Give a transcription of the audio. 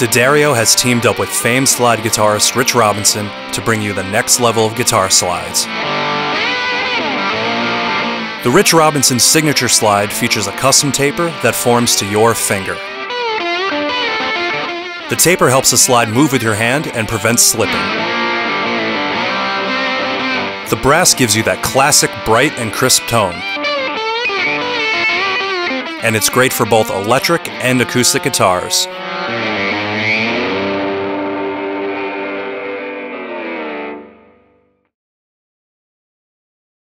D'Addario has teamed up with famed slide guitarist Rich Robinson to bring you the next level of guitar slides. The Rich Robinson signature slide features a custom taper that forms to your finger. The taper helps the slide move with your hand and prevents slipping. The brass gives you that classic bright and crisp tone. And it's great for both electric and acoustic guitars.